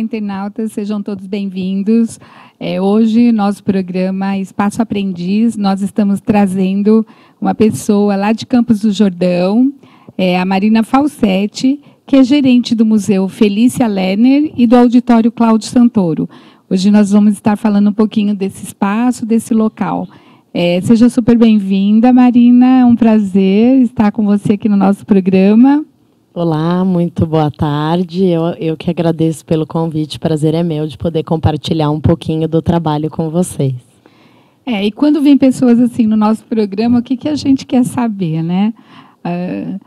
Internautas, sejam todos bem-vindos. É, hoje, nosso programa Espaço Aprendiz, nós estamos trazendo uma pessoa lá de Campos do Jordão, é, a Marina Falsetti, que é gerente do Museu Felícia Lerner e do Auditório Cláudio Santoro. Hoje nós vamos estar falando um pouquinho desse espaço, desse local. É, seja super bem-vinda, Marina. É um prazer estar com você aqui no nosso programa. Olá, muito boa tarde. Eu, eu que agradeço pelo convite. Prazer é meu de poder compartilhar um pouquinho do trabalho com vocês. É, e quando vem pessoas assim no nosso programa, o que, que a gente quer saber, né? Uh,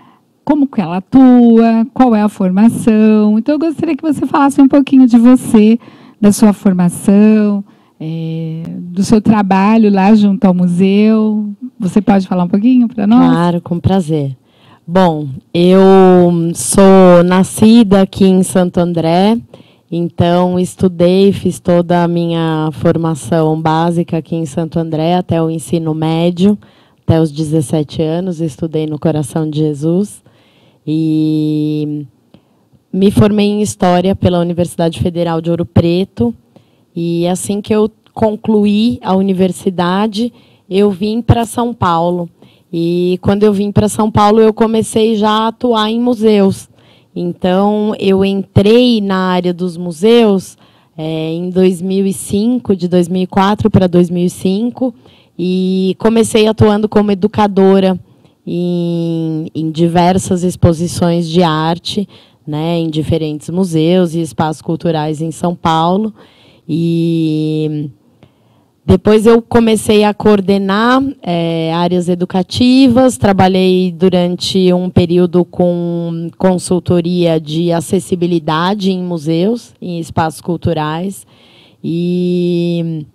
como que ela atua, qual é a formação. Então, eu gostaria que você falasse um pouquinho de você, da sua formação, é, do seu trabalho lá junto ao museu. Você pode falar um pouquinho para nós? Claro, com prazer. Bom, eu sou nascida aqui em Santo André, então estudei, fiz toda a minha formação básica aqui em Santo André até o ensino médio, até os 17 anos, estudei no Coração de Jesus e me formei em História pela Universidade Federal de Ouro Preto e assim que eu concluí a universidade, eu vim para São Paulo. E quando eu vim para São Paulo, eu comecei já a atuar em museus. Então, eu entrei na área dos museus é, em 2005, de 2004 para 2005, e comecei atuando como educadora em, em diversas exposições de arte, né, em diferentes museus e espaços culturais em São Paulo. E depois eu comecei a coordenar é, áreas educativas, trabalhei durante um período com consultoria de acessibilidade em museus, em espaços culturais. E,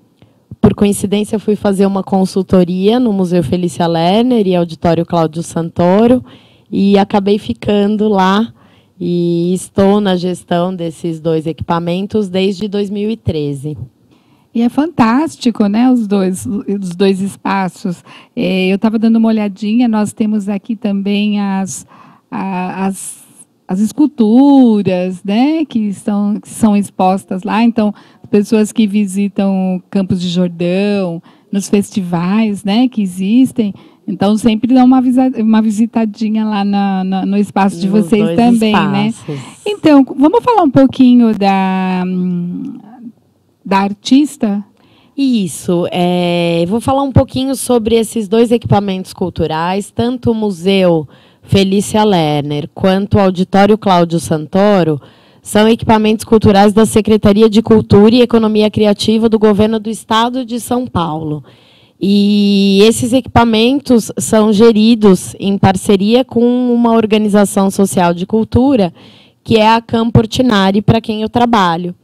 por coincidência, fui fazer uma consultoria no Museu Felícia Lerner e Auditório Cláudio Santoro, e acabei ficando lá e estou na gestão desses dois equipamentos desde 2013. E é fantástico, né, os dois, os dois espaços. É, eu estava dando uma olhadinha, nós temos aqui também as, as, as esculturas, né, que são, que são expostas lá. Então, pessoas que visitam Campos de Jordão, nos festivais, né, que existem, então, sempre dá uma, uma visitadinha lá na, na, no espaço de vocês também, né? espaços. né? Então, vamos falar um pouquinho da, da artista? Isso. É, vou falar um pouquinho sobre esses dois equipamentos culturais, tanto o Museu Felícia Lerner quanto o Auditório Cláudio Santoro, são equipamentos culturais da Secretaria de Cultura e Economia Criativa do Governo do Estado de São Paulo. E esses equipamentos são geridos em parceria com uma organização social de cultura, que é a Campo Ortinari, para quem eu trabalho.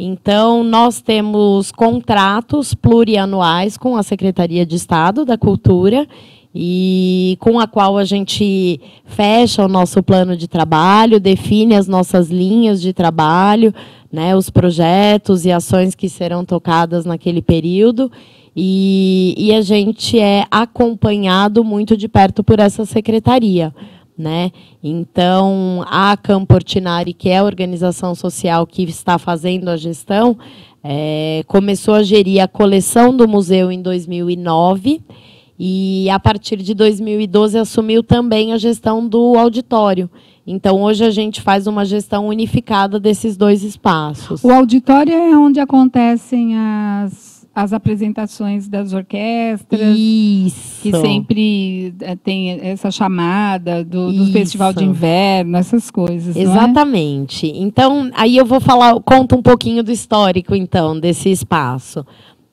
Então, nós temos contratos plurianuais com a Secretaria de Estado da Cultura e com a qual a gente fecha o nosso plano de trabalho, define as nossas linhas de trabalho, né, os projetos e ações que serão tocadas naquele período. E, e a gente é acompanhado muito de perto por essa secretaria. Né? Então, a Campo Ortinari, que é a organização social que está fazendo a gestão, é, começou a gerir a coleção do museu em 2009 e, a partir de 2012, assumiu também a gestão do auditório. Então, hoje a gente faz uma gestão unificada desses dois espaços. O auditório é onde acontecem as as apresentações das orquestras. Isso. Que sempre eh, tem essa chamada do, do Festival de Inverno, essas coisas. É? Exatamente. É? Então, aí eu vou falar, conta um pouquinho do histórico, então, desse espaço.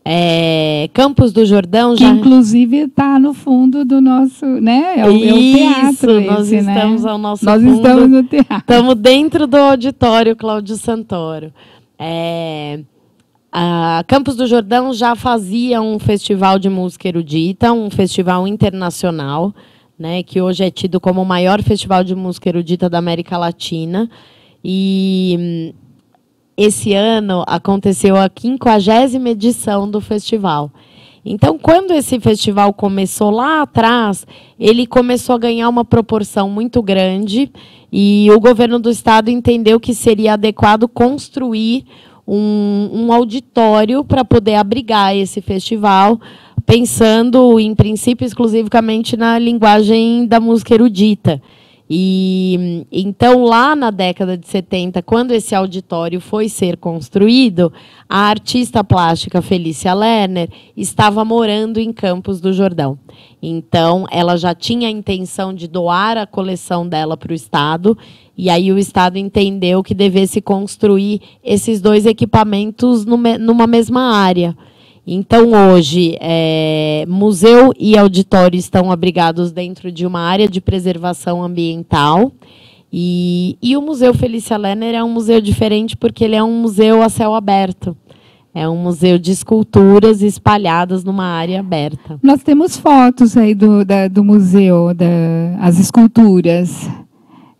É, Campos do Jordão que já... inclusive está no fundo do nosso, né? É o, Isso, é o teatro. Nós esse, né? estamos né? ao nosso Nós fundo, estamos no teatro. Estamos dentro do auditório Cláudio Santoro. É, a Campos do Jordão já fazia um festival de música erudita, um festival internacional, né, que hoje é tido como o maior festival de música erudita da América Latina. E hum, esse ano aconteceu a 50 edição do festival. Então, quando esse festival começou lá atrás, ele começou a ganhar uma proporção muito grande e o governo do estado entendeu que seria adequado construir um, um auditório para poder abrigar esse festival, pensando, em princípio, exclusivamente na linguagem da música erudita. E então lá na década de 70, quando esse auditório foi ser construído, a artista plástica Felícia Lerner estava morando em Campos do Jordão. Então ela já tinha a intenção de doar a coleção dela para o estado, e aí o estado entendeu que devesse construir esses dois equipamentos numa mesma área. Então, hoje, é, museu e auditório estão abrigados dentro de uma área de preservação ambiental. E, e o Museu Felícia Lerner é um museu diferente porque ele é um museu a céu aberto. É um museu de esculturas espalhadas numa área aberta. Nós temos fotos aí do, da, do museu, da, as esculturas.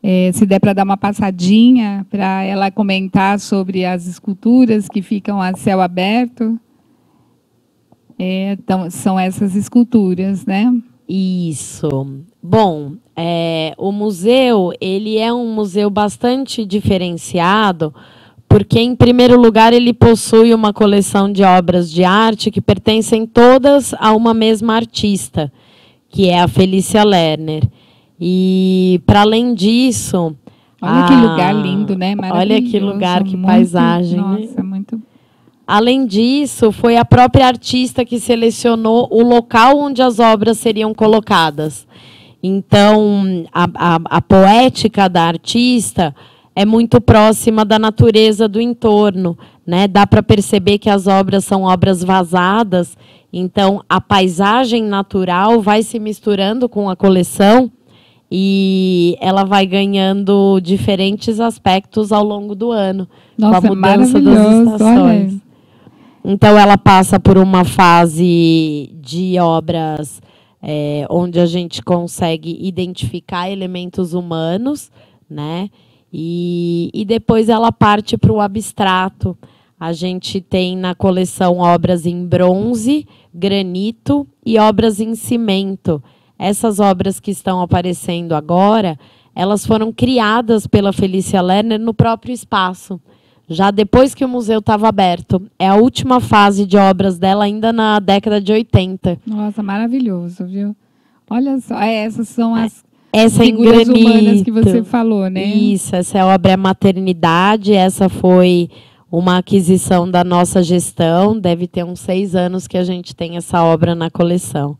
É, se der para dar uma passadinha para ela comentar sobre as esculturas que ficam a céu aberto. É, então, são essas esculturas, né? Isso. Bom, é, o museu ele é um museu bastante diferenciado, porque em primeiro lugar ele possui uma coleção de obras de arte que pertencem todas a uma mesma artista, que é a Felícia Lerner. E para além disso, olha a... que lugar lindo, né? Olha que lugar, que muito, paisagem. Nossa, Além disso, foi a própria artista que selecionou o local onde as obras seriam colocadas. Então, a, a, a poética da artista é muito próxima da natureza do entorno. Né? Dá para perceber que as obras são obras vazadas, então a paisagem natural vai se misturando com a coleção e ela vai ganhando diferentes aspectos ao longo do ano, Nossa, com a mudança das estações. Olha. Então, ela passa por uma fase de obras é, onde a gente consegue identificar elementos humanos, né? E, e depois ela parte para o abstrato. A gente tem na coleção obras em bronze, granito e obras em cimento. Essas obras que estão aparecendo agora, elas foram criadas pela Felícia Lerner no próprio espaço já depois que o museu estava aberto. É a última fase de obras dela, ainda na década de 80. Nossa, maravilhoso, viu? Olha só, é, essas são as essa é figuras humanas que você falou, né? Isso, essa é a obra Maternidade, essa foi uma aquisição da nossa gestão, deve ter uns seis anos que a gente tem essa obra na coleção,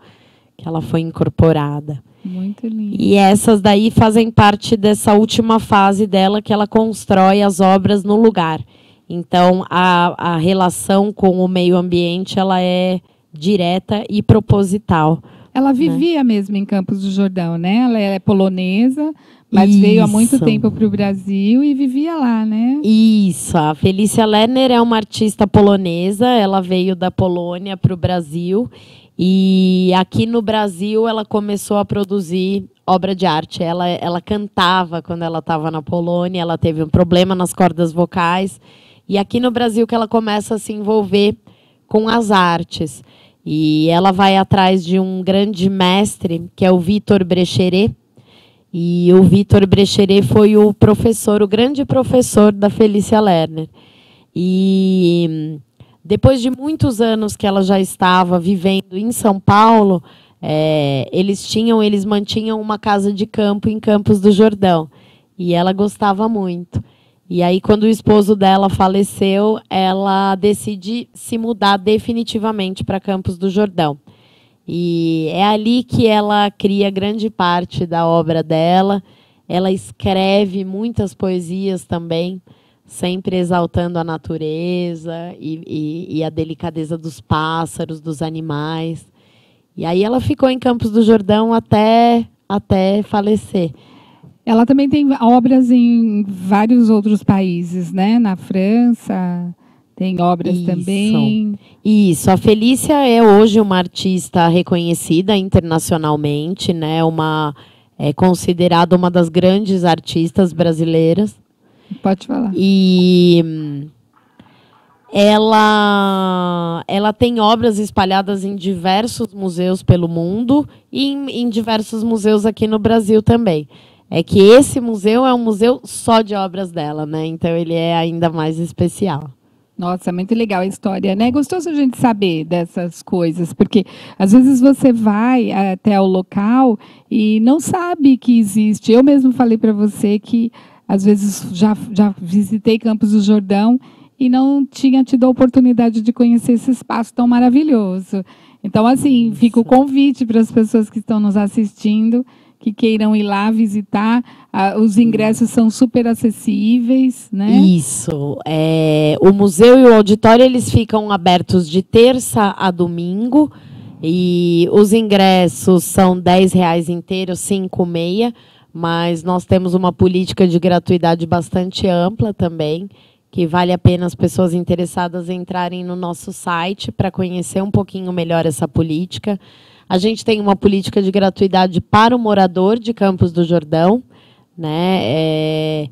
que ela foi incorporada. Muito lindo. E essas daí fazem parte dessa última fase dela, que ela constrói as obras no lugar. Então, a, a relação com o meio ambiente ela é direta e proposital. Ela né? vivia né? mesmo em Campos do Jordão, né? Ela é polonesa, mas Isso. veio há muito tempo para o Brasil e vivia lá, né? Isso. A Felícia Lerner é uma artista polonesa. Ela veio da Polônia para o Brasil e aqui no Brasil ela começou a produzir obra de arte. Ela, ela cantava quando ela estava na Polônia, ela teve um problema nas cordas vocais. E aqui no Brasil que ela começa a se envolver com as artes. E ela vai atrás de um grande mestre, que é o Vitor Brecheret. E o Vitor Brecheret foi o professor, o grande professor da Felícia Lerner. E depois de muitos anos que ela já estava vivendo em São Paulo, é, eles tinham, eles mantinham uma casa de campo em Campos do Jordão. E ela gostava muito. E aí, quando o esposo dela faleceu, ela decide se mudar definitivamente para Campos do Jordão. E é ali que ela cria grande parte da obra dela. Ela escreve muitas poesias também sempre exaltando a natureza e, e, e, a delicadeza dos pássaros, dos animais. E aí ela ficou em Campos do Jordão até, até falecer. Ela também tem obras em vários outros países, né? Na França, tem obras Isso. também. Isso. A Felícia é hoje uma artista reconhecida internacionalmente, né? Uma é considerada uma das grandes artistas brasileiras. Pode falar. E ela, ela tem obras espalhadas em diversos museus pelo mundo e em, em diversos museus aqui no Brasil também. É que esse museu é um museu só de obras dela, né? Então ele é ainda mais especial. Nossa, muito legal a história, né? É gostoso a gente saber dessas coisas, porque às vezes você vai até o local e não sabe que existe. Eu mesmo falei para você que às vezes já, já visitei Campos do Jordão e não tinha tido a oportunidade de conhecer esse espaço tão maravilhoso. Então, assim, fica o convite para as pessoas que estão nos assistindo que queiram ir lá visitar. Ah, os ingressos são super acessíveis, né? Isso. É, o museu e o auditório eles ficam abertos de terça a domingo e os ingressos são R$ reais inteiros, cinco meia, mas nós temos uma política de gratuidade bastante ampla também, que vale a pena as pessoas interessadas entrarem no nosso site para conhecer um pouquinho melhor essa política. A gente tem uma política de gratuidade para o morador de Campos do Jordão, né? É,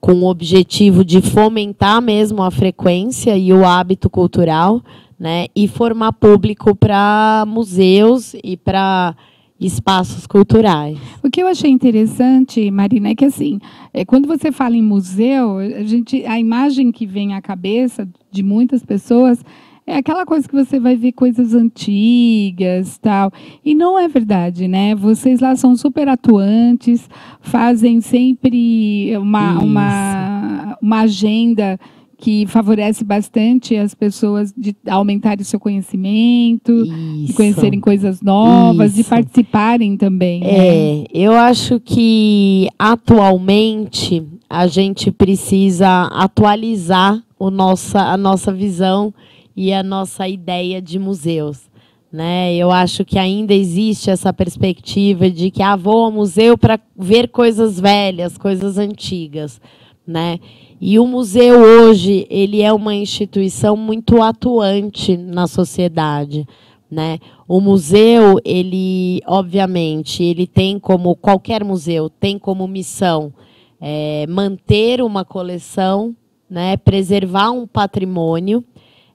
com o objetivo de fomentar mesmo a frequência e o hábito cultural, né? E formar público para museus e para espaços culturais. O que eu achei interessante, Marina, é que assim, é, quando você fala em museu, a, gente, a imagem que vem à cabeça de muitas pessoas é aquela coisa que você vai ver coisas antigas, tal. E não é verdade, né? Vocês lá são super atuantes, fazem sempre uma, uma, uma agenda que favorece bastante as pessoas de aumentarem o seu conhecimento, de conhecerem coisas novas, Isso. de participarem também. Né? É, eu acho que atualmente a gente precisa atualizar o nossa, a nossa visão e a nossa ideia de museus. Né? Eu acho que ainda existe essa perspectiva de que ah, vou ao museu para ver coisas velhas, coisas antigas. Né? E o museu hoje ele é uma instituição muito atuante na sociedade. Né? O museu, ele, obviamente, ele tem como qualquer museu tem como missão é, manter uma coleção, né? preservar um patrimônio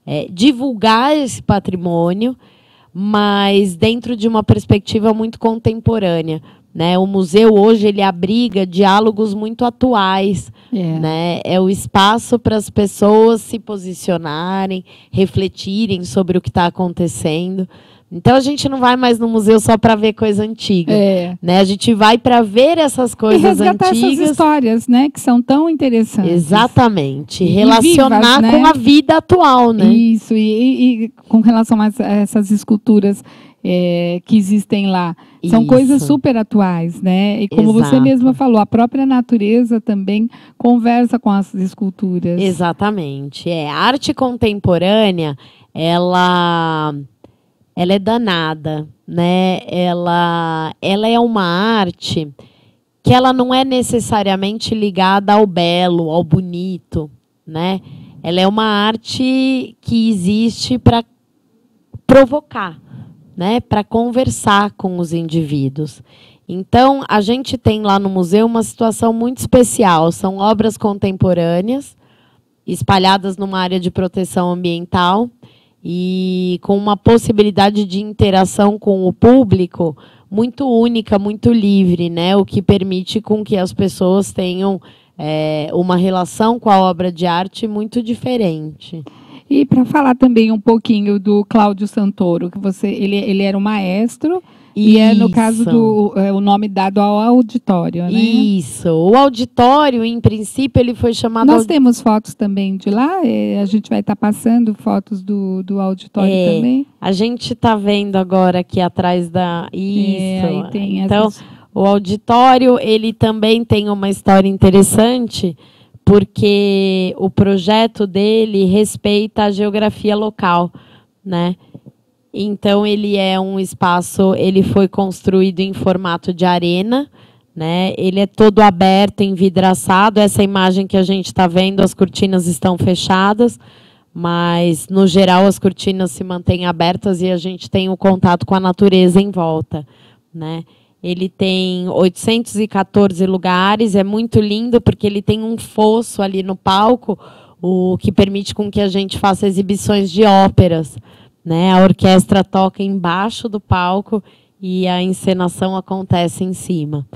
é, divulgar esse patrimônio, mas dentro de uma perspectiva muito contemporânea. Né? O museu hoje ele abriga diálogos muito atuais. É, né? é o espaço para as pessoas se posicionarem, refletirem sobre o que está acontecendo. Então a gente não vai mais no museu só para ver coisa antiga, é. né? A gente vai para ver essas coisas e resgatar antigas, essas histórias, né, que são tão interessantes. Exatamente, e relacionar vivas, né? com a vida atual, né? Isso e, e com relação a essas esculturas é, que existem lá. São Isso. coisas super atuais, né? E como Exato. você mesma falou, a própria natureza também conversa com as esculturas. Exatamente. É, a arte contemporânea, ela ela é danada, né? Ela, ela é uma arte que ela não é necessariamente ligada ao belo, ao bonito, né? Ela é uma arte que existe para provocar, né? Para conversar com os indivíduos. Então, a gente tem lá no museu uma situação muito especial. São obras contemporâneas espalhadas numa área de proteção ambiental e com uma possibilidade de interação com o público muito única, muito livre, né? O que permite com que as pessoas tenham é, uma relação com a obra de arte muito diferente. E para falar também um pouquinho do Cláudio Santoro, que você, ele, ele era um maestro e é, no caso, do, é, o nome dado ao auditório, né? Isso. O auditório, em princípio, ele foi chamado... Nós temos fotos também de lá? É, a gente vai estar tá passando fotos do, do auditório é, também? A gente está vendo agora aqui atrás da... É, Isso. então, essas... o auditório, ele também tem uma história interessante, porque o projeto dele respeita a geografia local, né? Então ele é um espaço, ele foi construído em formato de arena, né? Ele é todo aberto, envidraçado. Essa imagem que a gente está vendo, as cortinas estão fechadas, mas no geral as cortinas se mantêm abertas e a gente tem o contato com a natureza em volta, né? Ele tem 814 lugares, é muito lindo porque ele tem um fosso ali no palco o que permite com que a gente faça exibições de óperas. Né? A orquestra toca embaixo do palco e a encenação acontece em cima.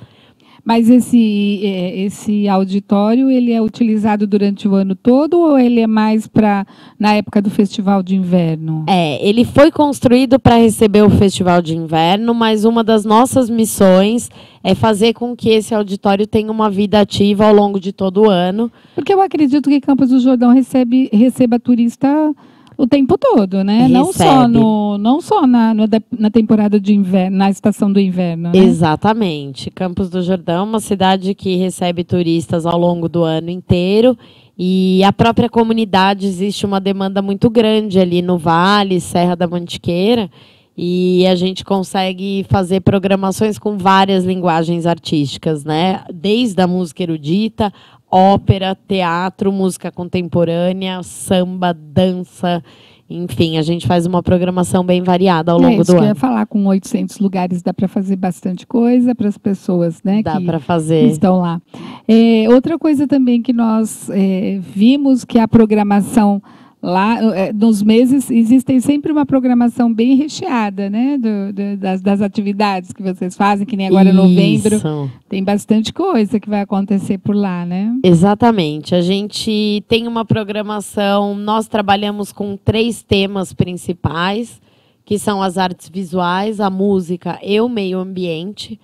Mas esse, é, esse auditório ele é utilizado durante o ano todo ou ele é mais para na época do festival de inverno? É, ele foi construído para receber o festival de inverno, mas uma das nossas missões é fazer com que esse auditório tenha uma vida ativa ao longo de todo o ano. Porque eu acredito que Campos do Jordão recebe, receba turista o tempo todo, né? Recebe. Não só, no, não só na, na temporada de inverno, na estação do inverno. Né? Exatamente. Campos do Jordão é uma cidade que recebe turistas ao longo do ano inteiro. E a própria comunidade existe uma demanda muito grande ali no Vale, Serra da Mantiqueira. E a gente consegue fazer programações com várias linguagens artísticas, né? Desde a música erudita ópera, teatro, música contemporânea, samba, dança. Enfim, a gente faz uma programação bem variada ao é, longo isso do que ano. Eu ia falar, com 800 lugares dá para fazer bastante coisa para as pessoas, né? Dá para fazer. Que estão lá. É, outra coisa também que nós é, vimos que a programação Lá, é, nos meses, existem sempre uma programação bem recheada, né? Do, do, das, das, atividades que vocês fazem, que nem agora em novembro. Tem bastante coisa que vai acontecer por lá, né? Exatamente. A gente tem uma programação, nós trabalhamos com três temas principais, que são as artes visuais, a música e o meio ambiente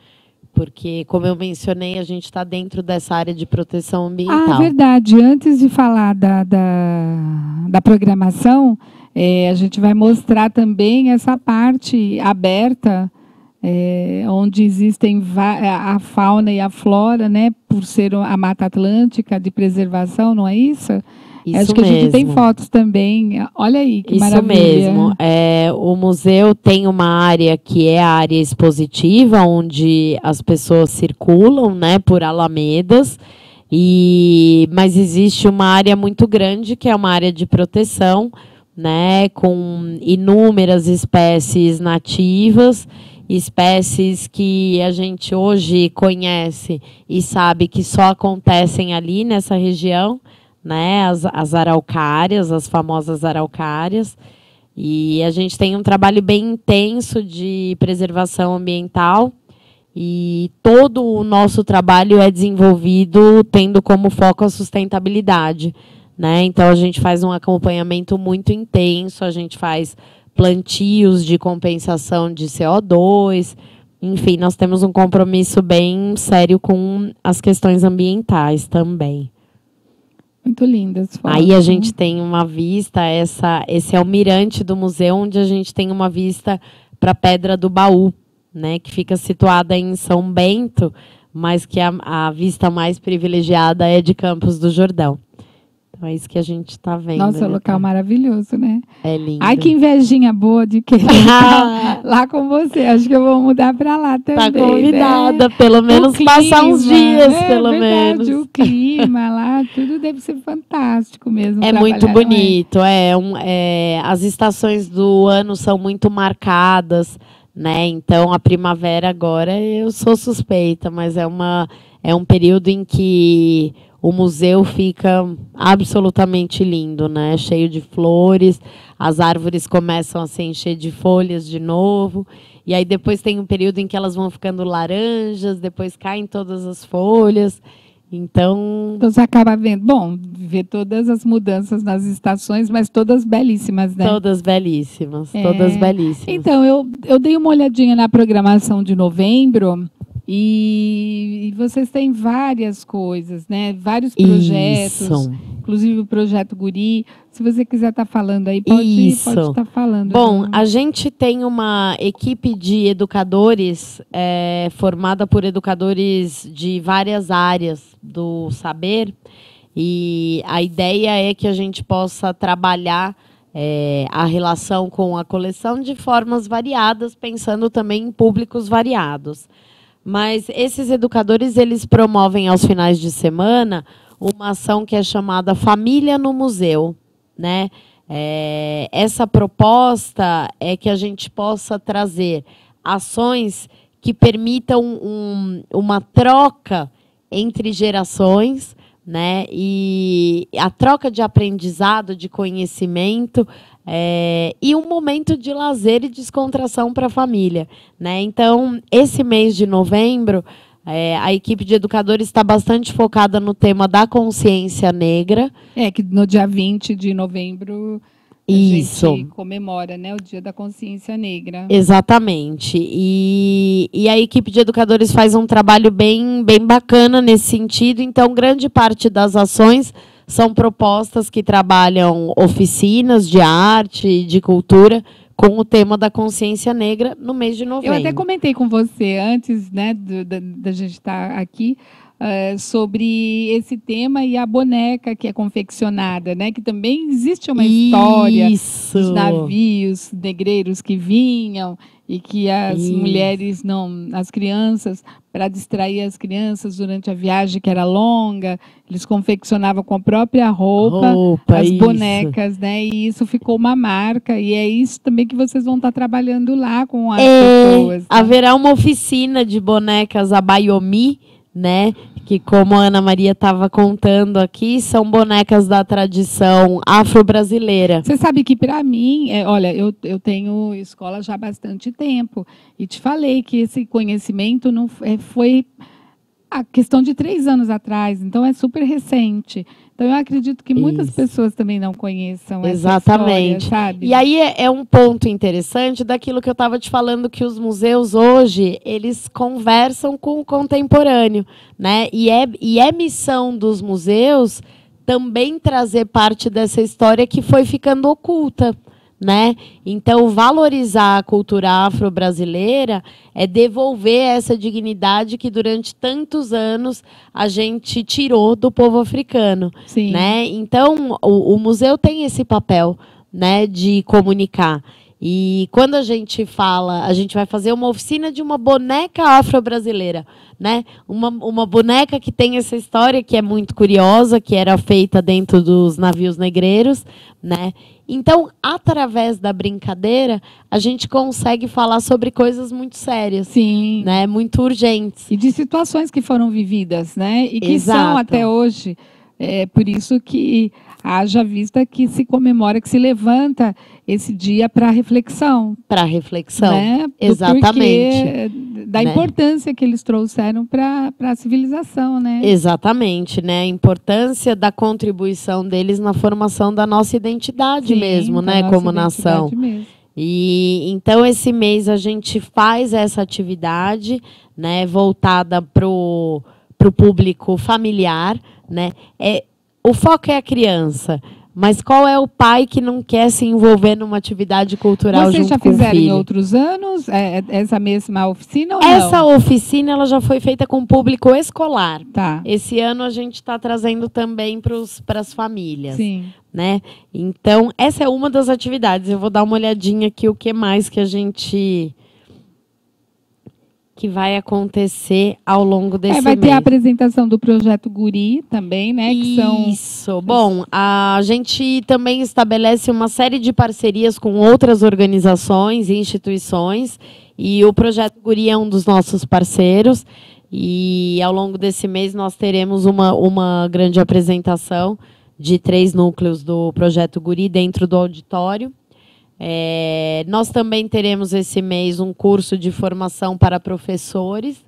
porque, como eu mencionei, a gente está dentro dessa área de proteção ambiental. Ah, verdade. Antes de falar da, da, da programação, é, a gente vai mostrar também essa parte aberta, é, onde existem a fauna e a flora, né, por ser a Mata Atlântica de preservação, não é isso? Isso Acho que mesmo. a gente tem fotos também. Olha aí, que Isso maravilha. mesmo. É, o museu tem uma área que é a área expositiva, onde as pessoas circulam né, por alamedas. E, mas existe uma área muito grande, que é uma área de proteção, né, com inúmeras espécies nativas espécies que a gente hoje conhece e sabe que só acontecem ali nessa região né, as, as araucárias, as famosas araucárias. E a gente tem um trabalho bem intenso de preservação ambiental e todo o nosso trabalho é desenvolvido tendo como foco a sustentabilidade. Né? Então a gente faz um acompanhamento muito intenso, a gente faz plantios de compensação de CO2, enfim, nós temos um compromisso bem sério com as questões ambientais também. Muito lindas. Aí a gente tem uma vista, essa, esse é o mirante do museu, onde a gente tem uma vista para a Pedra do Baú, né, que fica situada em São Bento, mas que a, a vista mais privilegiada é de Campos do Jordão. Então é isso que a gente está vendo. Nossa, né? local maravilhoso, né? É lindo. Ai, que invejinha boa de querer lá com você. Acho que eu vou mudar para lá tá também. Tá convidada, né? pelo menos clima, passar uns dias, é, pelo verdade, menos. O clima lá, tudo deve ser fantástico mesmo. É muito bonito. É, um, é, as estações do ano são muito marcadas. Né? Então a primavera agora eu sou suspeita, mas é uma é um período em que o museu fica absolutamente lindo, né? Cheio de flores, as árvores começam a se encher de folhas de novo. E aí depois tem um período em que elas vão ficando laranjas, depois caem todas as folhas. Então. Então você acaba vendo, bom, ver todas as mudanças nas estações, mas todas belíssimas, né? Todas belíssimas, é. todas belíssimas. Então, eu, eu dei uma olhadinha na programação de novembro e, e, vocês têm várias coisas, né? Vários projetos, Isso. inclusive o projeto Guri. Se você quiser estar tá falando aí, pode estar tá falando. Bom, a gente tem uma equipe de educadores é, formada por educadores de várias áreas do saber. E a ideia é que a gente possa trabalhar é, a relação com a coleção de formas variadas, pensando também em públicos variados. Mas esses educadores eles promovem aos finais de semana uma ação que é chamada Família no Museu, né? É, essa proposta é que a gente possa trazer ações que permitam um, uma troca entre gerações, né? E a troca de aprendizado, de conhecimento é, e um momento de lazer e descontração para a família, né? Então, esse mês de novembro, é, a equipe de educadores está bastante focada no tema da consciência negra. É, que no dia 20 de novembro a Isso. gente comemora né, o Dia da Consciência Negra. Exatamente. E, e a equipe de educadores faz um trabalho bem, bem bacana nesse sentido. Então, grande parte das ações são propostas que trabalham oficinas de arte, de cultura, com o tema da consciência negra no mês de novembro. Eu até comentei com você antes né, da gente estar aqui eh, sobre esse tema e a boneca que é confeccionada, né? Que também existe uma história Isso. dos navios negreiros que vinham e que as Isso. mulheres não, as crianças, para distrair as crianças durante a viagem que era longa, eles confeccionavam com a própria roupa Roupa, as isso. bonecas, né? E isso ficou uma marca e é isso também que vocês vão estar trabalhando lá com as É, pessoas. né? haverá uma oficina de bonecas Abayomi, né? Que como a Ana Maria estava contando aqui, são bonecas da tradição afro-brasileira. Você sabe que para mim, é, olha, eu, eu tenho escola já há bastante tempo e te falei que esse conhecimento não é, foi a questão de três anos atrás, então é super recente. Então eu acredito que muitas Isso. pessoas também não conheçam essa Exatamente. história, sabe? E aí é, é um ponto interessante daquilo que eu estava te falando que os museus hoje eles conversam com o contemporâneo, né? E é, e é missão dos museus também trazer parte dessa história que foi ficando oculta, né? Então valorizar a cultura afro-brasileira é devolver essa dignidade que durante tantos anos a gente tirou do povo africano Sim. né? Então, o, o museu tem esse papel, né, de comunicar. E quando a gente fala, a gente vai fazer uma oficina de uma boneca afro-brasileira, né? Uma, uma boneca que tem essa história que é muito curiosa, que era feita dentro dos navios negreiros, né? Então, através da brincadeira, a gente consegue falar sobre coisas muito sérias, Sim. né? Muito urgentes. E de situações que foram vividas, né? E que são Exato. até hoje. É por isso que haja vista que se comemora, que se levanta esse dia para reflexão. Para reflexão. né? Exatamente. porquê, da Né? importância que eles trouxeram para a civilização, né? Exatamente, né? A importância da contribuição deles na formação da nossa identidade Sim, mesmo, né, como nação. mesmo. E então esse mês a gente faz essa atividade, né, voltada pro pro público familiar, né? É o foco é a criança, mas qual é o pai que não quer se envolver numa atividade cultural Vocês junto já fizeram em outros anos é, é, essa mesma oficina ou Essa não? oficina ela já foi feita com público escolar. Tá, Esse ano a gente está trazendo também para as famílias, sim. né? Então, essa é uma das atividades. Eu vou dar uma olhadinha aqui o que mais que a gente que vai acontecer ao longo desse É, vai ter mês. a apresentação do projeto Guri também, né? Que são Isso. Bom, a gente também estabelece uma série de parcerias com outras organizações e instituições. E o Projeto Guri é um dos nossos parceiros. E ao longo desse mês nós teremos uma, uma grande apresentação de três núcleos do Projeto Guri dentro do auditório. É, nós também teremos esse mês um curso de formação para professores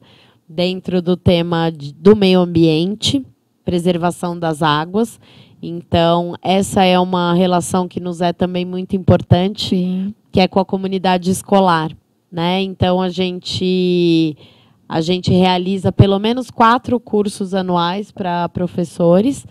dentro do tema de- do meio ambiente, preservação das águas. Então, essa é uma relação que nos é também muito importante, sim. que é com a comunidade escolar. Né? Então, a gente, a gente realiza pelo menos quatro cursos anuais para professores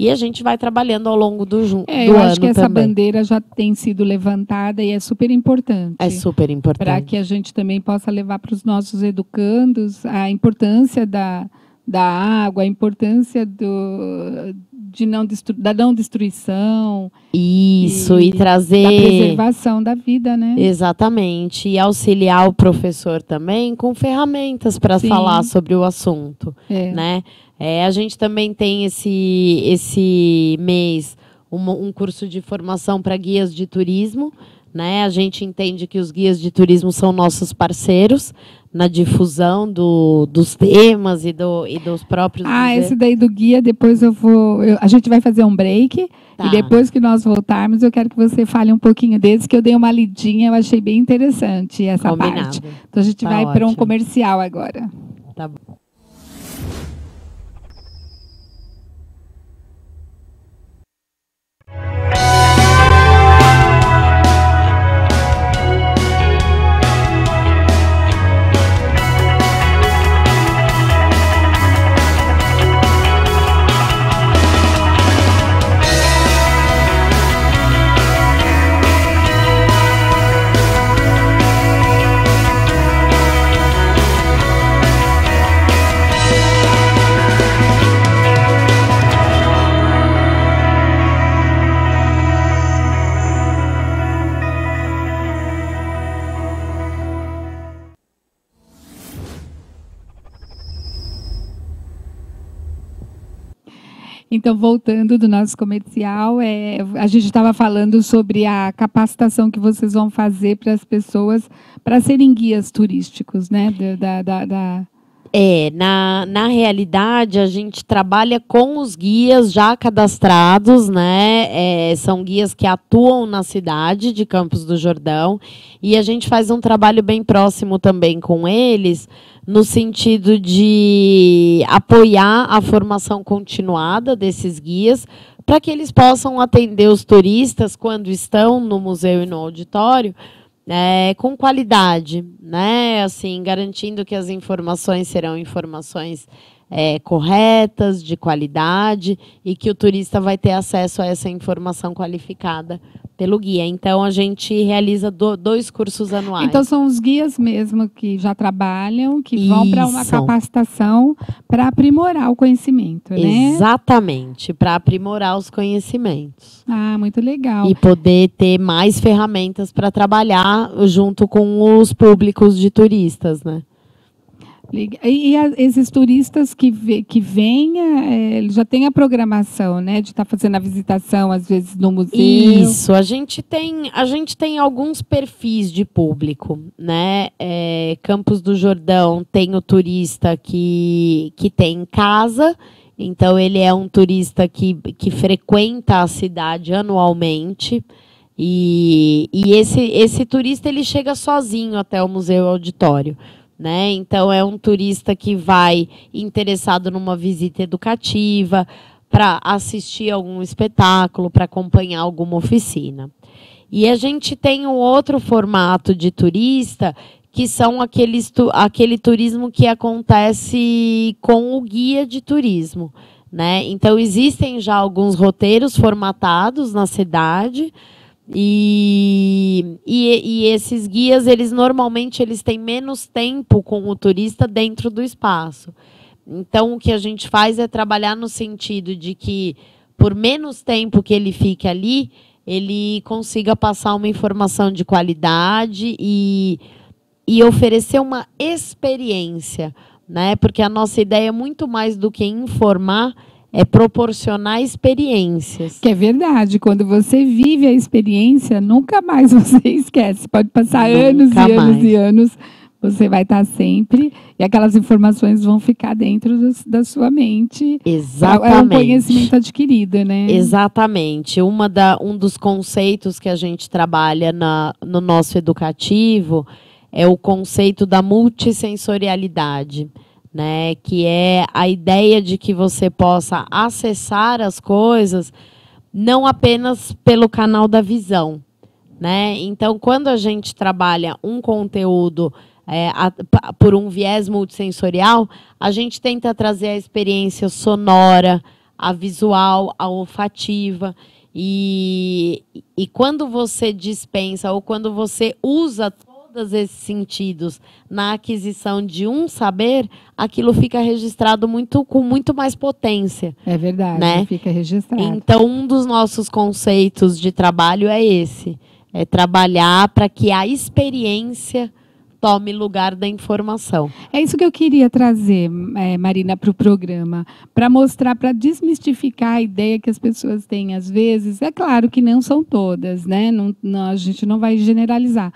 e a gente vai trabalhando ao longo do, jun- É, do eu ano acho que essa também. bandeira já tem sido levantada e é super importante. É super para importante. que a gente também possa levar para os nossos educandos a importância da, da água, a importância do, de não da não destruição, Isso, e, e trazer. da preservação da vida, né? Exatamente. E auxiliar o professor também com ferramentas para falar sobre o assunto. É. Né? É, a gente também tem esse, esse mês uma- um curso de formação para guias de turismo. Né? A gente entende que os guias de turismo são nossos parceiros, na difusão do, dos temas e, do, e dos próprios. Ah, esse daí do guia, depois eu vou. Eu, a gente vai fazer um break. Tá. E depois que nós voltarmos, eu quero que você fale um pouquinho desse, que eu dei uma lidinha, eu achei bem interessante essa Combinado. parte. Então a gente tá vai para um comercial agora. Tá bom. Então, voltando do nosso comercial, é, a gente estava falando sobre a capacitação que vocês vão fazer para as pessoas para serem guias turísticos, né? Da, da, da... É, na, na realidade, a gente trabalha com os guias já cadastrados, né? É, são guias que atuam na cidade de Campos do Jordão e a gente faz um trabalho bem próximo também com eles no sentido de apoiar a formação continuada desses guias, para que eles possam atender os turistas quando estão no museu e no auditório é, com qualidade, né? Assim, garantindo que as informações serão informações é, corretas, de qualidade, e que o turista vai ter acesso a essa informação qualificada pelo guia. Então, a gente realiza do, dois cursos anuais. Então, são os guias mesmo que já trabalham, que Isso. vão para uma capacitação para aprimorar o conhecimento, né? Exatamente, para aprimorar os conhecimentos. Ah, muito legal. E poder ter mais ferramentas para trabalhar junto com os públicos de turistas, né? E, a, esses turistas que, vê, que vêm, é, já tem a programação, né? De estar tá fazendo a visitação, às vezes, no museu. Isso, a gente tem, a gente tem alguns perfis de público, né? É, Campos do Jordão tem o turista que, que tem casa, então ele é um turista que, que frequenta a cidade anualmente. E, e esse, esse turista ele chega sozinho até o museu auditório. Né? Então é um turista que vai interessado numa visita educativa, para assistir algum espetáculo, para acompanhar alguma oficina. E a gente tem um outro formato de turista que são aqueles aquele turismo que acontece com o guia de turismo. Né? Então existem já alguns roteiros formatados na cidade e, e, e, esses guias, eles normalmente eles têm menos tempo com o turista dentro do espaço. Então, o que a gente faz é trabalhar no sentido de que, por menos tempo que ele fique ali, ele consiga passar uma informação de qualidade e, e oferecer uma experiência. Né? Porque a nossa ideia é muito mais do que informar, é proporcionar experiências. Que é verdade. Quando você vive a experiência, nunca mais você esquece. Pode passar nunca anos e mais. anos e anos. Você vai estar sempre e aquelas informações vão ficar dentro do, da sua mente. Exatamente. É um conhecimento adquirido, né? Exatamente. Uma da, um dos conceitos que a gente trabalha na, no nosso educativo é o conceito da multissensorialidade né? Que é a ideia de que você possa acessar as coisas não apenas pelo canal da visão, né? Então, quando a gente trabalha um conteúdo é, a, por um viés multissensorial, a gente tenta trazer a experiência sonora, a visual, a olfativa. E, e quando você dispensa ou quando você usa todos esses sentidos na aquisição de um saber, aquilo fica registrado muito com muito mais potência. É verdade, né? fica registrado. Então, um dos nossos conceitos de trabalho é esse: é trabalhar para que a experiência tome lugar da informação. É isso que eu queria trazer, é, Marina, para o programa, para mostrar, para desmistificar a ideia que as pessoas têm às vezes. É claro que não são todas, né? Não, não, a gente não vai generalizar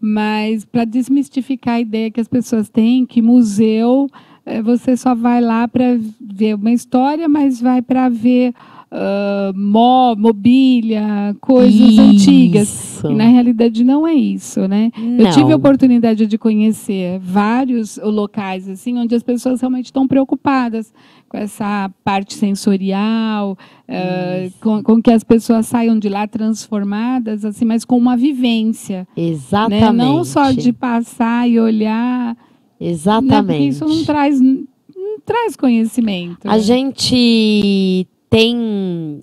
mas para desmistificar a ideia que as pessoas têm que museu é, você só vai lá para ver uma história, mas vai para ver uh, mó, mobília, coisas isso. antigas. E na realidade não é isso, né? Não. Eu tive a oportunidade de conhecer vários locais assim onde as pessoas realmente estão preocupadas com essa parte sensorial, uh, com, com, que as pessoas saiam de lá transformadas, assim, mas com uma vivência. Exatamente. Né? Não só de passar e olhar. Exatamente. Né? Porque isso não traz, não traz conhecimento. A né? gente tem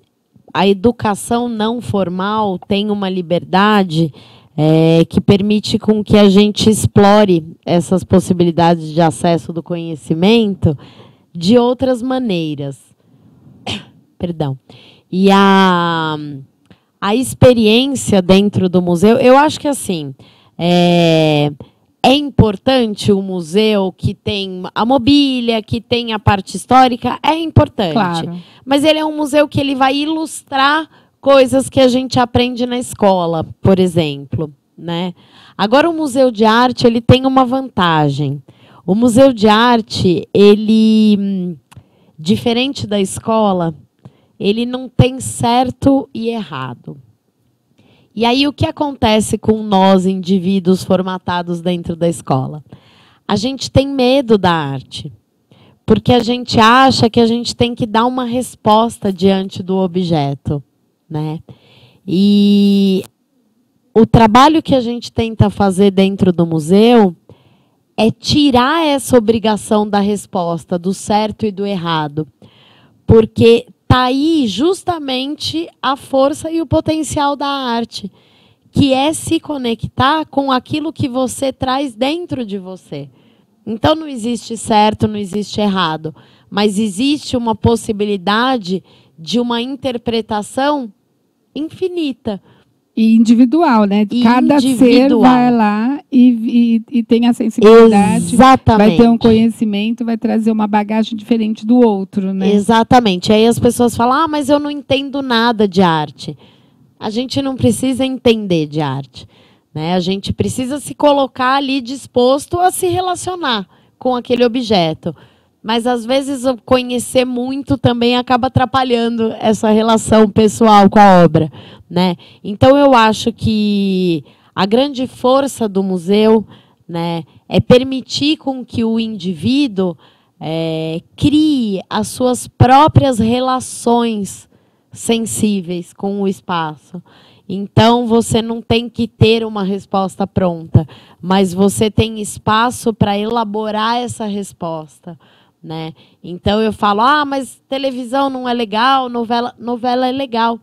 a educação não formal tem uma liberdade é, que permite com que a gente explore essas possibilidades de acesso do conhecimento de outras maneiras. Perdão. E a, a experiência dentro do museu, eu acho que assim, é, é importante o museu que tem a mobília, que tem a parte histórica, é importante. Claro. Mas ele é um museu que ele vai ilustrar coisas que a gente aprende na escola, por exemplo, né? Agora o museu de arte, ele tem uma vantagem. O museu de arte, ele diferente da escola, ele não tem certo e errado. E aí o que acontece com nós, indivíduos formatados dentro da escola? A gente tem medo da arte, porque a gente acha que a gente tem que dar uma resposta diante do objeto, né? E o trabalho que a gente tenta fazer dentro do museu é tirar essa obrigação da resposta, do certo e do errado. Porque Está aí justamente a força e o potencial da arte, que é se conectar com aquilo que você traz dentro de você. Então não existe certo, não existe errado, mas existe uma possibilidade de uma interpretação infinita e individual, né? Cada individual. ser vai lá e, e, e, tem a sensibilidade, Exatamente. vai ter um conhecimento, vai trazer uma bagagem diferente do outro, né? Exatamente. Aí as pessoas falam: "Ah, mas eu não entendo nada de arte". A gente não precisa entender de arte, né? A gente precisa se colocar ali disposto a se relacionar com aquele objeto. Mas às vezes conhecer muito também acaba atrapalhando essa relação pessoal com a obra, né? Então eu acho que a grande força do museu, né, é permitir com que o indivíduo é, crie as suas próprias relações sensíveis com o espaço. Então você não tem que ter uma resposta pronta, mas você tem espaço para elaborar essa resposta né? Então eu falo, ah, mas televisão não é legal, novela, novela é legal.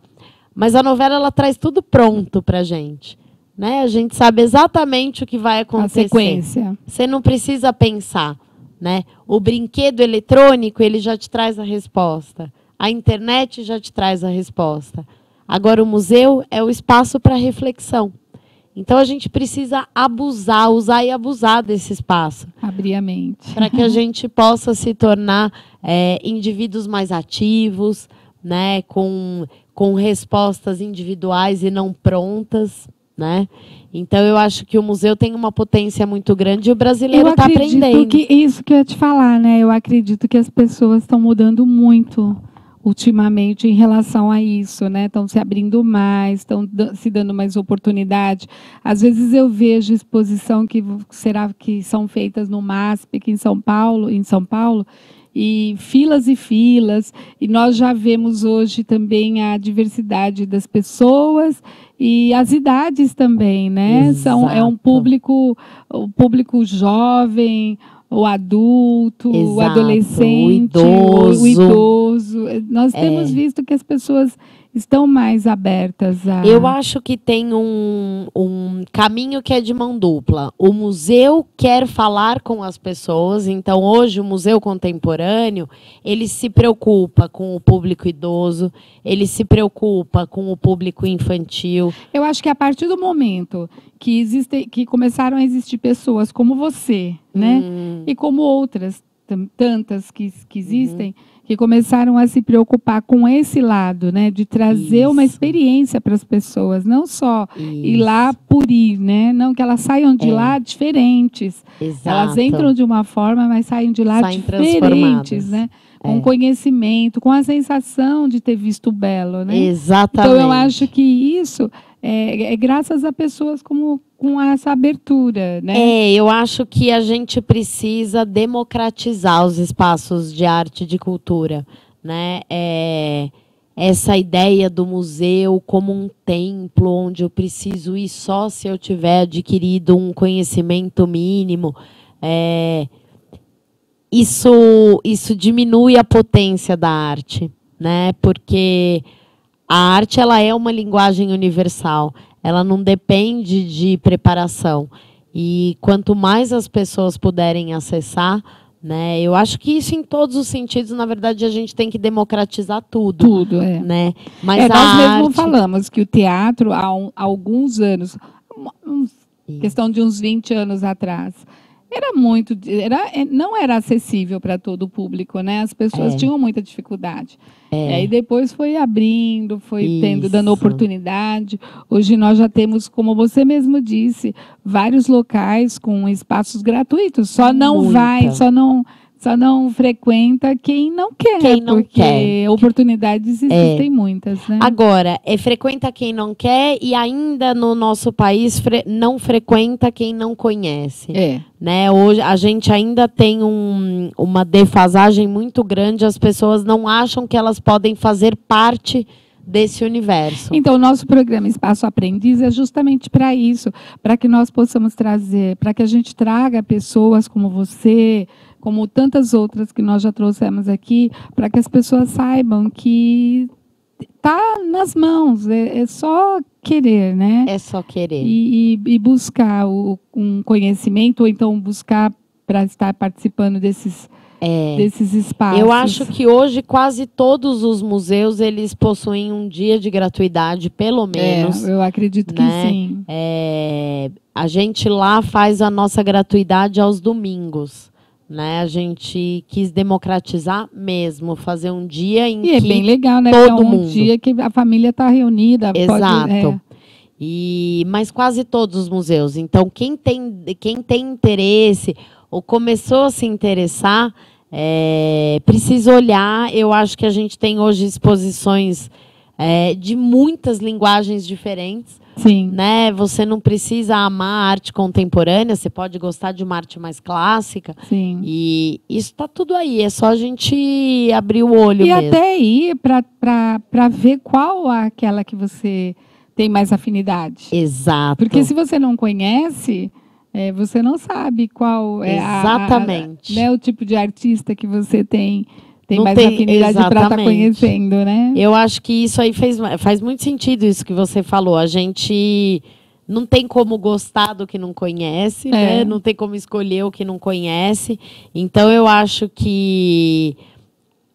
Mas a novela ela traz tudo pronto para gente. Né? A gente sabe exatamente o que vai acontecer. A sequência. Você não precisa pensar. Né? O brinquedo eletrônico ele já te traz a resposta. A internet já te traz a resposta. Agora o museu é o espaço para reflexão. Então a gente precisa abusar, usar e abusar desse espaço. Abrir a mente. Para que a gente possa se tornar é, indivíduos mais ativos, né, com, com respostas individuais e não prontas. Né? Então eu acho que o museu tem uma potência muito grande e o brasileiro está aprendendo. Que isso que eu ia te falar, né? Eu acredito que as pessoas estão mudando muito ultimamente em relação a isso, né? Estão se abrindo mais, estão se dando mais oportunidade. Às vezes eu vejo exposição que será que são feitas no MASP aqui em São Paulo, em São Paulo, e filas e filas, e nós já vemos hoje também a diversidade das pessoas e as idades também, né? São é um público, o público jovem, o adulto, Exato, o adolescente, o idoso. O idoso. Nós é. temos visto que as pessoas estão mais abertas a. Eu acho que tem um, um caminho que é de mão dupla. O museu quer falar com as pessoas, então hoje o Museu Contemporâneo ele se preocupa com o público idoso, ele se preocupa com o público infantil. Eu acho que a partir do momento que existe, que começaram a existir pessoas como você, né, hum. e como outras tantas que, que existem, uhum. que começaram a se preocupar com esse lado, né? De trazer Isso. uma experiência para as pessoas, não só Isso. ir lá por ir, né? Não que elas saiam de é. lá diferentes. Exato. Elas entram de uma forma, mas saem de lá saem diferentes, né? Com é. conhecimento, com a sensação de ter visto o belo, né? Exatamente. Então eu acho que isso é, é graças a pessoas como com essa abertura, né? É, eu acho que a gente precisa democratizar os espaços de arte e de cultura, né? É, essa ideia do museu como um templo onde eu preciso ir só se eu tiver adquirido um conhecimento mínimo, é, isso, isso diminui a potência da arte, né? Porque a arte ela é uma linguagem universal, ela não depende de preparação. E quanto mais as pessoas puderem acessar, né, eu acho que isso em todos os sentidos, na verdade, a gente tem que democratizar tudo. Tudo, é. Né? Mas é, nós arte... mesmo falamos que o teatro, há, um, há alguns anos, questão de uns 20 anos atrás, era muito era é, não era acessível para todo o público né as pessoas é. tinham muita dificuldade é. e aí depois foi abrindo foi Isso. tendo dando oportunidade hoje nós já temos como você mesmo disse vários locais com espaços gratuitos só não Muita. vai só não só não frequenta quem não quer. Quem não porque quer. oportunidades existem é. muitas, né? Agora, é frequenta quem não quer e ainda no nosso país fre não frequenta quem não conhece. É. Né? Hoje a gente ainda tem um, uma defasagem muito grande, as pessoas não acham que elas podem fazer parte desse universo. Então, o nosso programa Espaço Aprendiz é justamente para isso, para que nós possamos trazer, para que a gente traga pessoas como você, como tantas outras que nós já trouxemos aqui, para que as pessoas saibam que está nas mãos, é, é, só querer, né? É só querer. E, e, e buscar o, um conhecimento, ou então buscar para estar participando desses, é, desses espaços. Eu acho que hoje quase todos os museus eles possuem um dia de gratuidade, pelo é, menos. É, eu acredito que né? sim. É, a gente lá faz a nossa gratuidade aos domingos. Né? A gente quis democratizar mesmo, fazer um dia em e é que é bem legal, né? todo é um mundo. dia que a família está reunida. Exato. Pode, é. E mas quase todos os museus. Então quem tem quem tem interesse ou começou a se interessar é, precisa olhar. Eu acho que a gente tem hoje exposições é, de muitas linguagens diferentes. Sim. Né? Você não precisa amar a arte contemporânea, você pode gostar de uma arte mais clássica. Sim. E isso está tudo aí, é só a gente abrir o olho e mesmo. até ir para ver qual é aquela que você tem mais afinidade. Exato. Porque se você não conhece, é, você não sabe qual é Exatamente. A, a, né, o tipo de artista que você tem tem não mais tem, afinidade para estar tá conhecendo, né? Eu acho que isso aí fez, faz muito sentido isso que você falou. A gente não tem como gostar do que não conhece, né? é. né? Não tem como escolher o que não conhece. Então eu acho que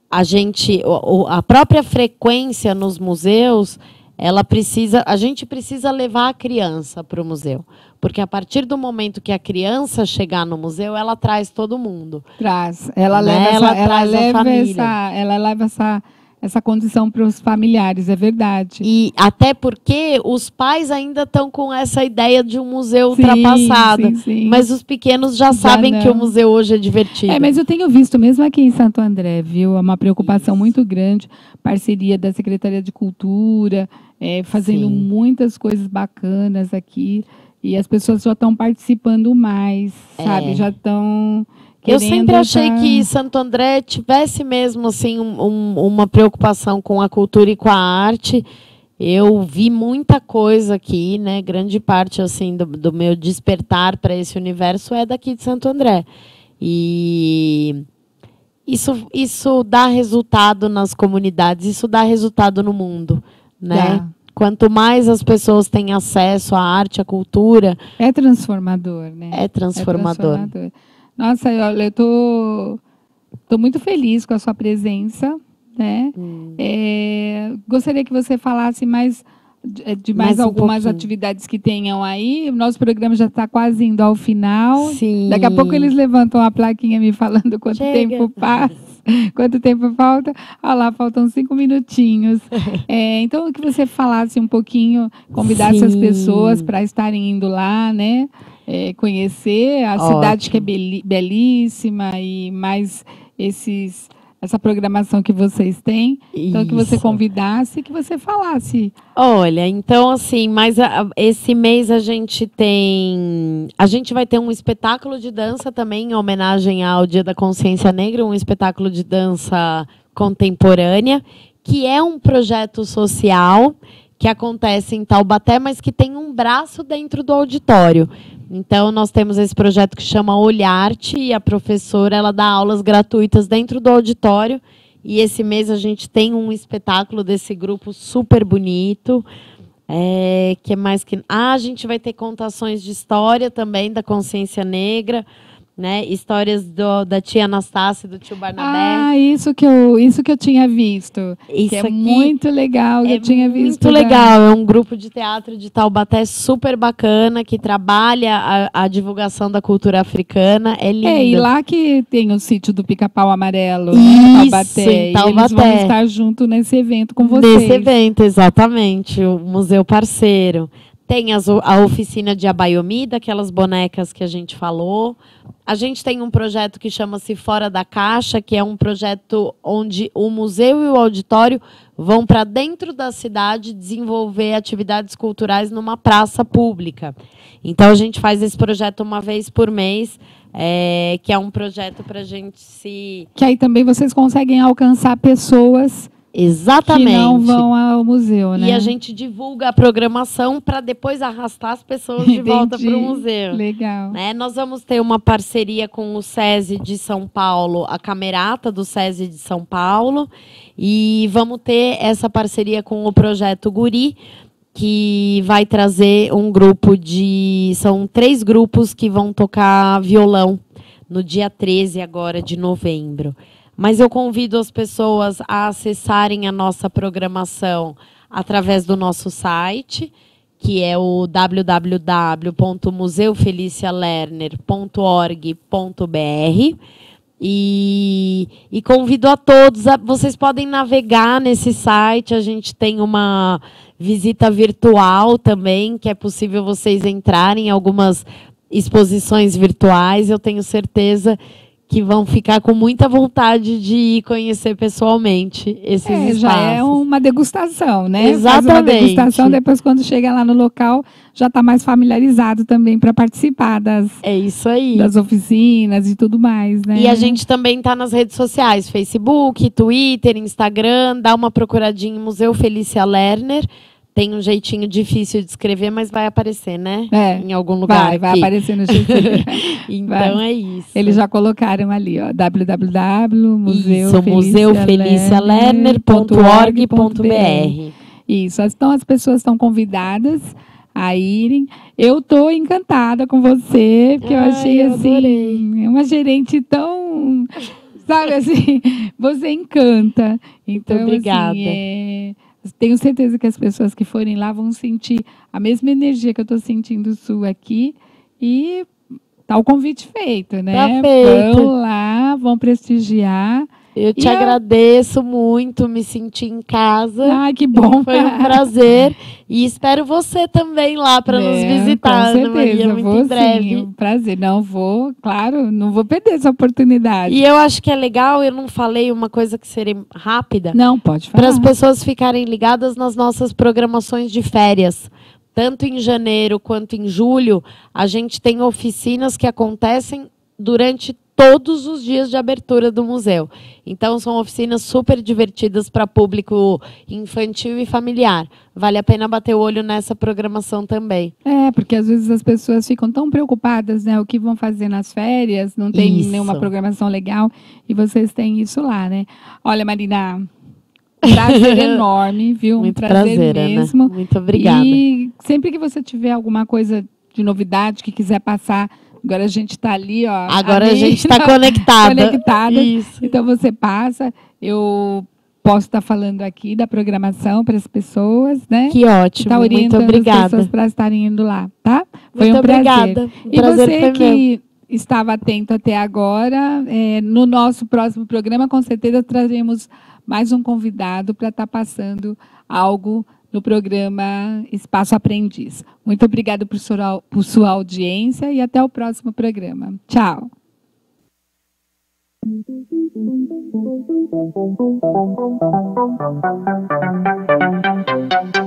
a gente, a própria frequência nos museus, ela precisa, a gente precisa levar a criança para o museu. Porque a partir do momento que a criança chegar no museu, ela traz todo mundo. Traz. Ela né? leva, essa, ela, ela leva essa, ela leva essa, essa condição para os familiares, é verdade. E até porque os pais ainda estão com essa ideia de um museu sim, ultrapassado. Sim, sim. Mas os pequenos já, já sabem não. que o museu hoje é divertido. É, mas eu tenho visto, mesmo aqui em Santo André, viu? É uma preocupação Isso. muito grande. Parceria da Secretaria de Cultura, é, fazendo muitas coisas bacanas aqui. E as pessoas já estão participando mais, é. sabe? Já estão. Eu sempre achei que Santo André tivesse mesmo assim um, um, uma preocupação com a cultura e com a arte. Eu vi muita coisa aqui, né? Grande parte assim do, do meu despertar para esse universo é daqui de Santo André. E isso, isso dá resultado nas comunidades, isso dá resultado no mundo, né? Quanto mais as pessoas têm acesso à arte, à cultura. É transformador, né? É transformador. É transformador. Nossa, olha, eu tô, tô muito feliz com a sua presença, né? Hum. É, gostaria que você falasse mais de, de mais, mais um algumas pouquinho. atividades que tenham aí. O nosso programa já está quase indo ao final. Sim. Daqui a pouco eles levantam a plaquinha me falando quanto Chega. tempo passa. Quanto tempo falta? Olha lá, faltam cinco minutinhos. É, então, que você falasse um pouquinho, convidasse Sim. as pessoas para estarem indo lá, né? É, conhecer a Ótimo. cidade que é belíssima e mais esses essa programação que vocês têm. Isso. Então, que você convidasse que você falasse. Olha, então, assim, mas a, esse mês a gente tem. A gente vai ter um espetáculo de dança também, em homenagem ao Dia da Consciência Negra, um espetáculo de dança contemporânea, que é um projeto social que acontece em Taubaté, mas que tem um braço dentro do auditório. Então, nós temos esse projeto que chama Olharte, e a professora ela dá aulas gratuitas dentro do auditório. E esse mês a gente tem um espetáculo desse grupo super bonito. É, que mais que. Ah, a gente vai ter contações de história também da consciência negra né? Histórias do, da tia Anastácia e do tio Barnabé. Ah, isso que eu, isso que eu tinha visto. Isso é muito legal, é eu tinha visto. Muito legal, é um grupo de teatro de Taubaté super bacana que trabalha a, a divulgação da cultura africana. É lindo. É, e lá que tem o sítio do Pica-Pau Amarelo, né, isso, Taubaté. Taubaté. eles vão estar junto nesse evento com vocês. Nesse evento, exatamente, o museu parceiro. Tem as, a oficina de Abayomi, daquelas bonecas que a gente falou. A gente tem um projeto que chama-se Fora da Caixa, que é um projeto onde o museu e o auditório vão para dentro da cidade desenvolver atividades culturais numa praça pública. Então, a gente faz esse projeto uma vez por mês. É, que é um projeto para a gente se. Que aí também vocês conseguem alcançar pessoas Exatamente. Que não vão ao museu, né? E a gente divulga a programação para depois arrastar as pessoas de volta para o museu. Legal. Né? Nós vamos ter uma parceria com o SESI de São Paulo, a Camerata do SESI de São Paulo, e vamos ter essa parceria com o projeto Guri, que vai trazer um grupo de. São três grupos que vão tocar violão no dia 13 agora de novembro. Mas eu convido as pessoas a acessarem a nossa programação através do nosso site, que é o www.museufelicialerner.org.br. E, e, convido a todos, a, vocês podem navegar nesse site, a gente tem uma visita virtual também, que é possível vocês entrarem em algumas exposições virtuais. Eu tenho certeza que vão ficar com muita vontade de ir conhecer pessoalmente esses é, espaços. Já é uma degustação, né? Exatamente. Faz uma degustação, depois quando chega lá no local, já está mais familiarizado também para participar das, é isso aí. das oficinas e tudo mais, né? E a gente também está nas redes sociais, Facebook, Twitter, Instagram, dá uma procuradinha em Museu Felícia Lerner tem um jeitinho difícil de escrever, mas vai aparecer, né? É, em algum lugar. Vai, vai aparecer no jeito. então vai. é isso. Eles já colocaram ali, ó, www.museufelicialerner.org.br. Isso, então as pessoas estão convidadas a irem. Eu estou encantada com você, porque Ai, eu achei eu assim, uma gerente tão, sabe assim, você encanta. Então, Muito obrigada. Assim, é tenho certeza que as pessoas que forem lá vão sentir a mesma energia que eu estou sentindo sua aqui. E tá o convite feito, né? Tá feito. Vão lá, vão prestigiar. Eu te e agradeço eu... muito, me senti em casa. Ai, que bom. Foi um prazer. e espero você também lá para nos é, visitar, com certeza, Maria, muito vou, em breve. Sim, prazer. Não vou, claro, não vou perder essa oportunidade. E eu acho que é legal, eu não falei uma coisa que seria rápida. Não, pode falar. Para as pessoas ficarem ligadas nas nossas programações de férias tanto em janeiro quanto em julho, a gente tem oficinas que acontecem durante todos os dias de abertura do museu. Então, são oficinas super divertidas para público infantil e familiar. Vale a pena bater o olho nessa programação também. É, porque às vezes as pessoas ficam tão preocupadas, né? O que vão fazer nas férias, não tem isso. nenhuma programação legal, e vocês têm isso lá, né? Olha, Marina, prazer enorme, viu? Muito um prazer, prazer mesmo. Ana. Muito obrigada. E sempre que você tiver alguma coisa de novidade que quiser passar Agora a gente está ali, ó. Agora ali, a gente está conectada. conectada. Isso. Então você passa. Eu posso estar falando aqui da programação para as pessoas, né? Que ótimo. Tá Muito obrigada. as pessoas para estarem indo lá, tá? Foi Muito um prazer. obrigada. Um e prazer você que meu. estava atento até agora, é, no nosso próximo programa, com certeza traremos mais um convidado para estar passando algo no programa Espaço Aprendiz. Muito obrigada por sua, por sua audiência e até o próximo programa. Tchau. Thank you.